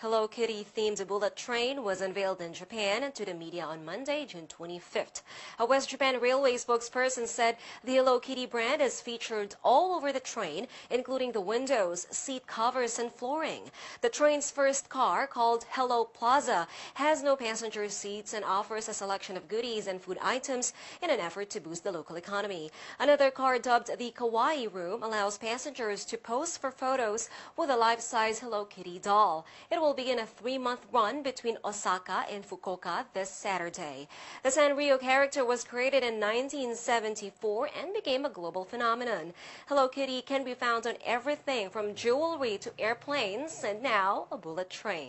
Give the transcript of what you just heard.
Kitty-themed bullet train was unveiled in Japan to the media on Monday, June 25th. A West Japan Railway spokesperson said the Hello Kitty brand is featured all over the train, including the windows, seat covers, and flooring. The train's first car, called Hello Plaza, has no passenger seats and offers a selection of goodies and food items in an effort to boost the local economy. Another car dubbed the Kawaii Room allows passengers to pose for photos with a life-size Hello Kitty doll. It will begin a three-month run between Osaka and Fukuoka this Saturday. The Sanrio character was created in 1974 and became a global phenomenon. Hello Kitty can be found on everything from jewelry to airplanes and now a bullet train.